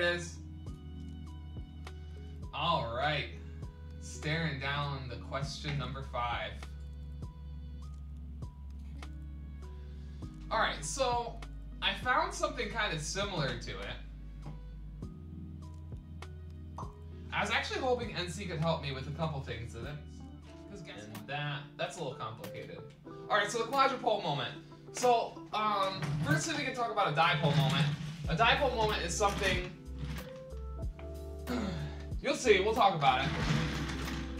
it is. All right. Staring down the question number five. All right, so I found something kind of similar to it. I was actually hoping NC could help me with a couple things in it. Because guess what? That, that's a little complicated. All right, so the quadrupole moment. So, um, first thing we can talk about a dipole moment. A dipole moment is something. You'll see. We'll talk about it.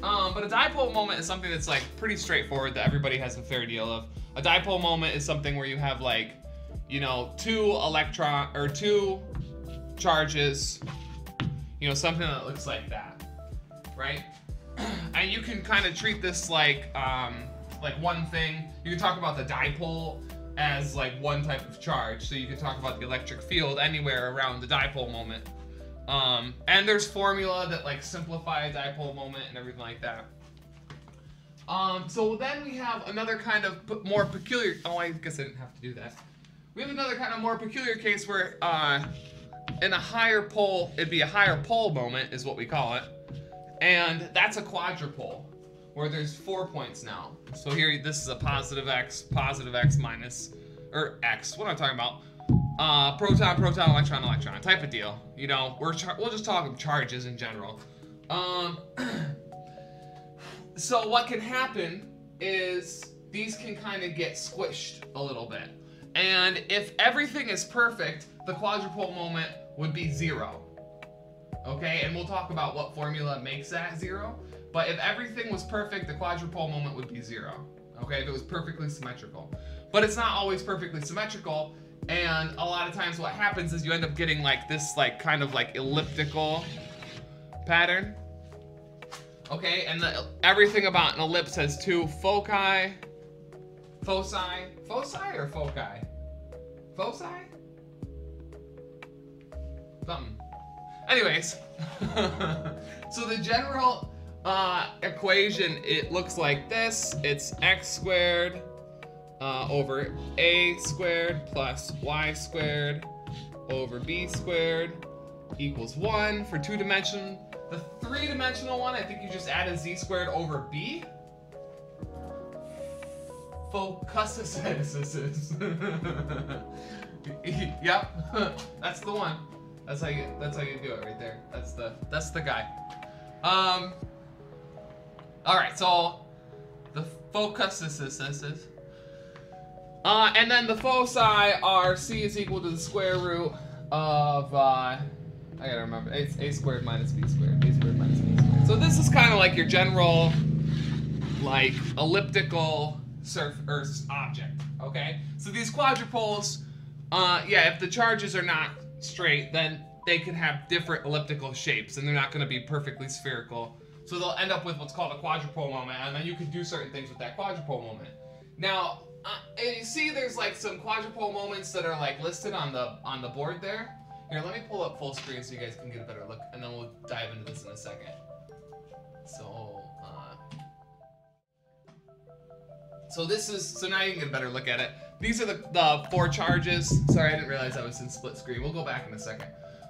Um, but a dipole moment is something that's like pretty straightforward that everybody has a fair deal of. A dipole moment is something where you have like, you know, two electron or two charges. You know, something that looks like that, right? and you can kind of treat this like um, like one thing. You can talk about the dipole as like one type of charge. So you can talk about the electric field anywhere around the dipole moment. Um, and there's formula that like simplify a dipole moment and everything like that. Um, so then we have another kind of more peculiar. Oh, I guess I didn't have to do that. We have another kind of more peculiar case where, uh, in a higher pole, it'd be a higher pole moment, is what we call it, and that's a quadrupole, where there's four points now. So here, this is a positive x, positive x minus, or x. What am I talking about? Uh, proton, proton, electron, electron type of deal. You know, we're we'll just talk of charges in general. Um. So what can happen is these can kind of get squished a little bit. And if everything is perfect, the quadrupole moment would be zero. Okay, and we'll talk about what formula makes that zero. But if everything was perfect, the quadrupole moment would be zero. Okay, if it was perfectly symmetrical. But it's not always perfectly symmetrical, and a lot of times what happens is you end up getting like this like kind of like elliptical pattern. Okay, and the, everything about an ellipse has two foci. Foci? Foci or foci? Foci? Something. Anyways, so the general uh, equation, it looks like this. It's x squared uh, over a squared plus y squared over b squared equals 1 for two dimension. The three dimensional one, I think you just add a z squared over b. Focuses. yep, that's the one. That's how you. That's how you do it right there. That's the. That's the guy. Um. All right, so the focuses. Uh, and then the foci are c is equal to the square root of. Uh, I gotta remember. It's a squared minus b squared. A squared minus b squared. So this is kind of like your general, like elliptical surf or s- object. Okay. So these quadrupoles, uh, yeah, if the charges are not straight, then they can have different elliptical shapes, and they're not going to be perfectly spherical. So they'll end up with what's called a quadrupole moment, and then you can do certain things with that quadrupole moment. Now, uh, and you see, there's like some quadrupole moments that are like listed on the on the board there. Here, let me pull up full screen so you guys can get a better look, and then we'll dive into this in a second. So, uh, so this is so now you can get a better look at it. These are the, the four charges. Sorry, I didn't realize I was in split screen. We'll go back in a second.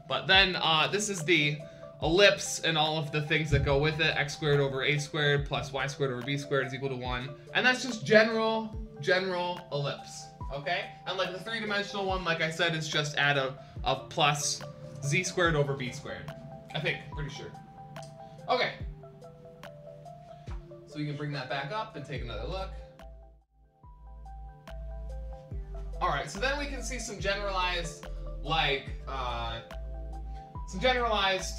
But then uh, this is the ellipse and all of the things that go with it. X squared over a squared plus y squared over b squared is equal to one. And that's just general, general ellipse. Okay? And like the three-dimensional one, like I said, is just add a, a plus z squared over b squared. I think, pretty sure. Okay. So we can bring that back up and take another look. All right, so then we can see some generalized, like, uh, some generalized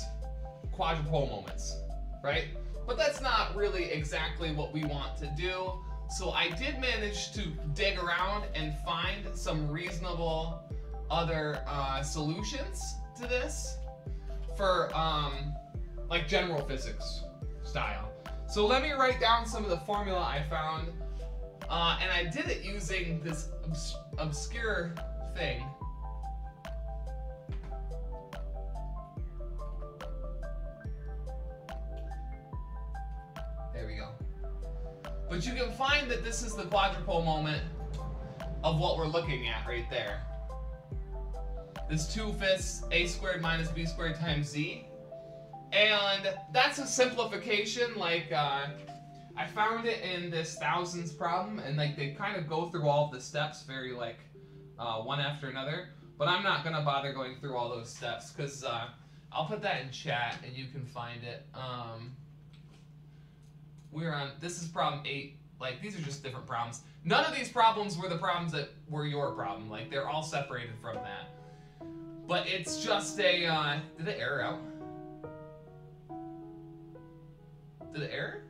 quadrupole moments, right? But that's not really exactly what we want to do. So I did manage to dig around and find some reasonable other uh, solutions to this for um, like general physics style. So let me write down some of the formula I found, uh, and I did it using this obs- obscure thing. There we go. But you can find that this is the quadrupole moment of what we're looking at right there. this 2 fifths a squared minus b squared times z. And that's a simplification, like, uh, I found it in this thousands problem, and like they kind of go through all the steps very like uh, one after another. But I'm not gonna bother going through all those steps because uh, I'll put that in chat and you can find it. Um, we're on. This is problem eight. Like these are just different problems. None of these problems were the problems that were your problem. Like they're all separated from that. But it's just a. Uh, did it error out? Did it error?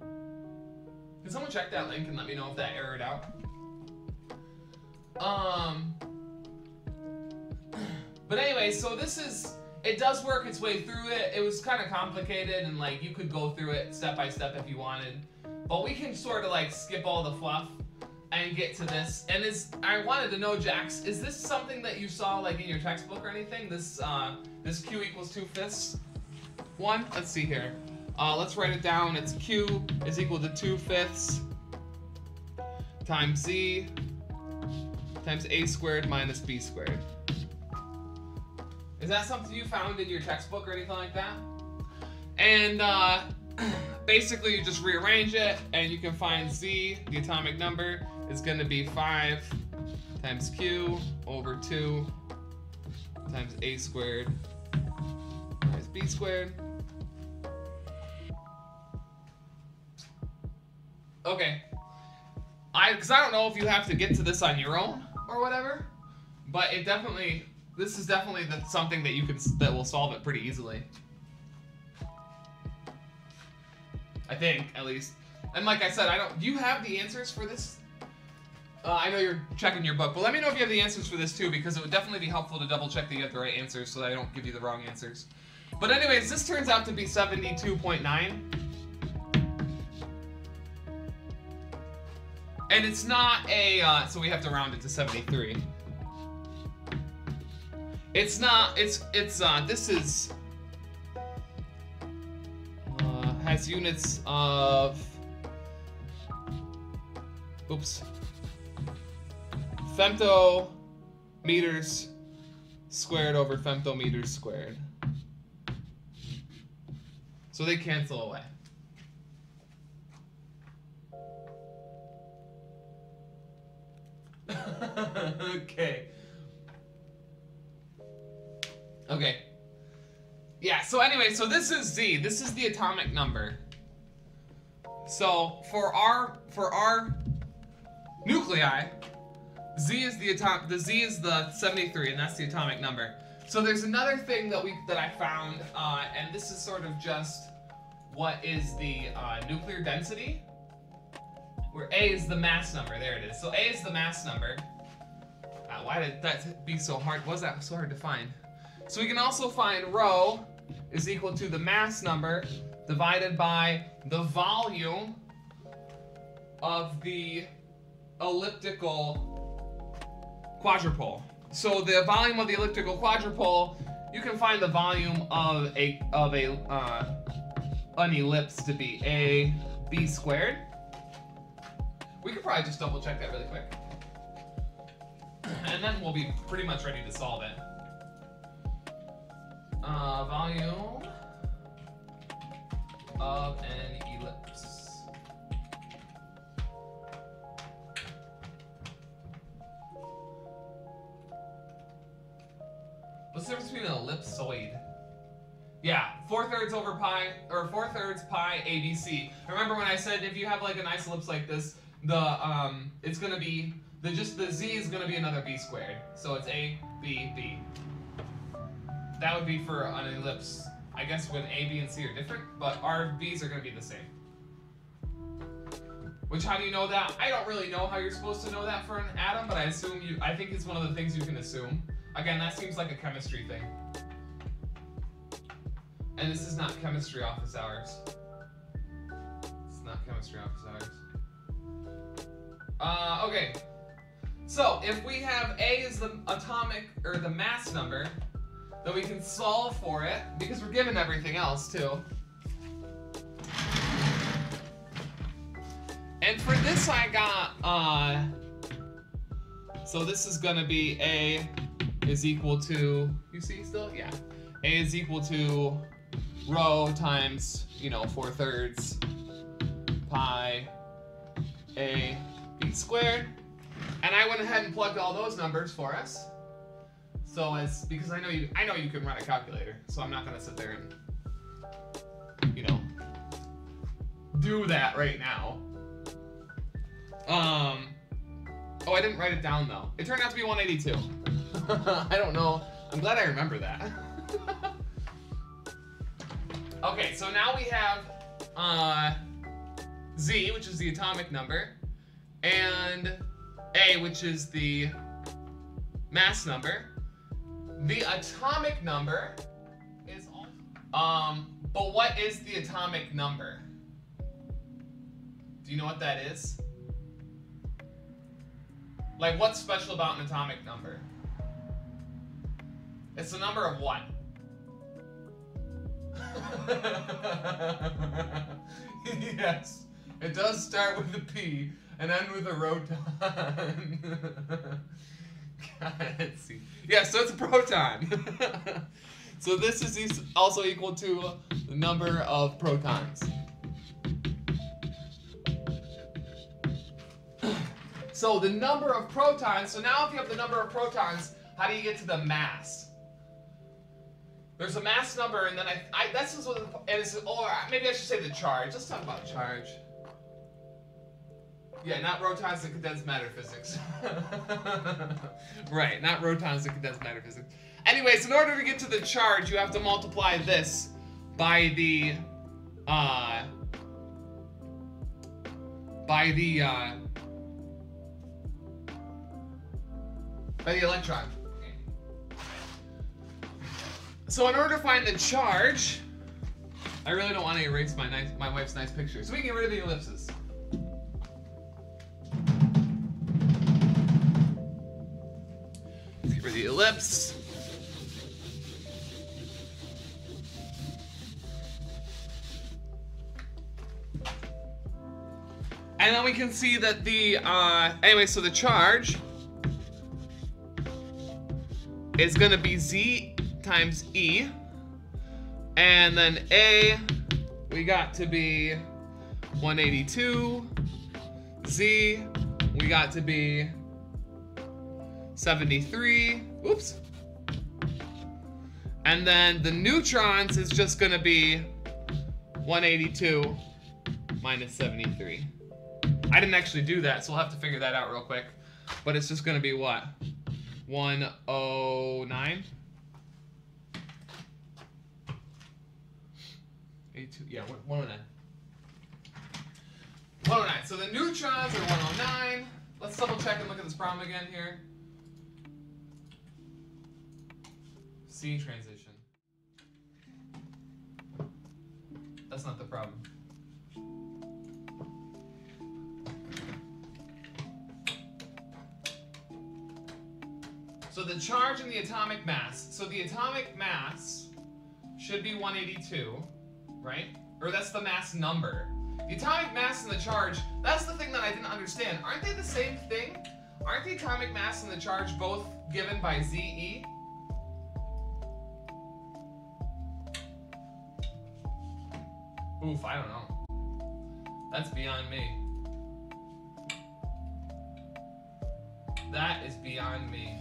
Can someone check that link and let me know if that errored out? Um. But anyway, so this is it does work its way through it. It was kind of complicated and like you could go through it step by step if you wanted. But we can sort of like skip all the fluff and get to this. And is I wanted to know, Jax, is this something that you saw like in your textbook or anything? This uh, this q equals two fifths one. Let's see here. Uh, let's write it down. It's q is equal to two fifths times z times a squared minus b squared. Is that something you found in your textbook or anything like that? And uh, basically you just rearrange it and you can find Z, the atomic number, is gonna be five times Q over two times A squared times B squared. Okay. I, cause I don't know if you have to get to this on your own or whatever, but it definitely this is definitely the, something that you can that will solve it pretty easily. I think, at least. And like I said, I don't. Do you have the answers for this? Uh, I know you're checking your book, but let me know if you have the answers for this too, because it would definitely be helpful to double check that you have the right answers so that I don't give you the wrong answers. But anyways, this turns out to be 72.9. And it's not a, uh, so we have to round it to 73. It's not. It's it's uh. This is uh, has units of. Oops. Femto meters squared over femtometers squared. So they cancel away. okay. Okay. Yeah, so anyway, so this is Z. This is the atomic number. So for our for our nuclei, Z is the atom the Z is the 73, and that's the atomic number. So there's another thing that we that I found, uh, and this is sort of just what is the uh, nuclear density, where A is the mass number. There it is. So A is the mass number. Uh, why did that be so hard? Was that so hard to find? So we can also find rho is equal to the mass number divided by the volume of the elliptical quadrupole. So the volume of the elliptical quadrupole, you can find the volume of a of a uh, an ellipse to be a b squared. We could probably just double check that really quick. And then we'll be pretty much ready to solve it. Uh, volume of an ellipse. What's the difference between an ellipsoid? Yeah, four thirds over pi, or four thirds pi ABC. Remember when I said if you have like a nice ellipse like this, the um, it's gonna be the just the z is gonna be another b squared. So it's a b b. That would be for an ellipse. I guess when a, b, and c are different, but our b's are gonna be the same. Which how do you know that? I don't really know how you're supposed to know that for an atom, but I assume you. I think it's one of the things you can assume. Again, that seems like a chemistry thing. And this is not chemistry office hours. It's not chemistry office hours. Uh, okay. So, if we have A is the atomic, or the mass number, then we can solve for it, because we're given everything else, too. And for this I got, uh, so this is gonna be A is equal to, you see still? Yeah. A is equal to rho times, you know, 4 thirds pi A B squared. And I went ahead and plugged all those numbers for us. So as, because I know you, I know you can run a calculator, so I'm not gonna sit there and, you know, do that right now. Um, oh, I didn't write it down though. It turned out to be 182. I don't know. I'm glad I remember that. okay, so now we have uh, Z, which is the atomic number, and A, which is the mass number. The atomic number is um, but what is the atomic number? Do you know what that is? Like, what's special about an atomic number? It's the number of what? yes, it does start with a P and end with a roton. Yeah, so it's a proton. so this is also equal to the number of protons. So the number of protons, so now if you have the number of protons, how do you get to the mass? There's a mass number, and then I, I that's just what it is, or maybe I should say the charge. Let's talk about charge. Yeah, not protons and condensed matter physics. right, not protons and condensed matter physics. Anyways, in order to get to the charge, you have to multiply this by the, uh, by the, uh, by the electron. So in order to find the charge, I really don't want to erase my nice, my wife's nice picture. So we can get rid of the ellipses. Ellipse. And then we can see that the, uh, anyway, so the charge is going to be Z times E. And then A, we got to be 182. Z, we got to be 73. Oops. And then the neutrons is just going to be 182 minus 73. I didn't actually do that, so we'll have to figure that out real quick. But it's just going to be what? 109. 82, yeah, 109. 109. So the neutrons are 109. Let's double check and look at this problem again here. C transition. That's not the problem. So the charge and the atomic mass. So the atomic mass should be 182, right? Or that's the mass number. The atomic mass and the charge, that's the thing that I didn't understand. Aren't they the same thing? Aren't the atomic mass and the charge both given by ZE? Oof, I don't know. That's beyond me. That is beyond me.